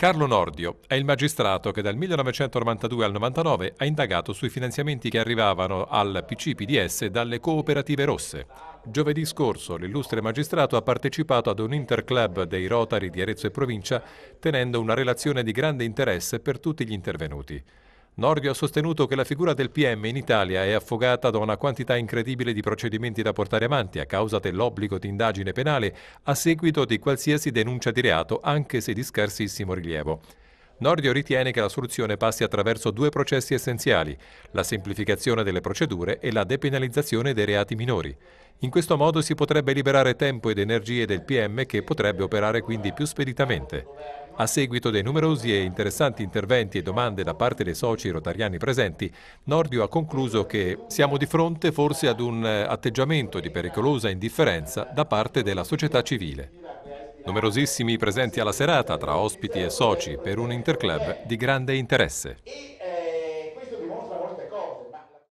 Carlo Nordio è il magistrato che dal 1992 al 99 ha indagato sui finanziamenti che arrivavano al PCPDS dalle cooperative rosse. Giovedì scorso l'illustre magistrato ha partecipato ad un interclub dei Rotari di Arezzo e provincia tenendo una relazione di grande interesse per tutti gli intervenuti. Nordio ha sostenuto che la figura del PM in Italia è affogata da una quantità incredibile di procedimenti da portare avanti a causa dell'obbligo di indagine penale a seguito di qualsiasi denuncia di reato, anche se di scarsissimo rilievo. Nordio ritiene che la soluzione passi attraverso due processi essenziali, la semplificazione delle procedure e la depenalizzazione dei reati minori. In questo modo si potrebbe liberare tempo ed energie del PM che potrebbe operare quindi più speditamente. A seguito dei numerosi e interessanti interventi e domande da parte dei soci rotariani presenti, Nordio ha concluso che siamo di fronte forse ad un eh, atteggiamento di pericolosa indifferenza da parte della società civile. Numerosissimi presenti alla serata tra ospiti e soci per un interclub di grande interesse.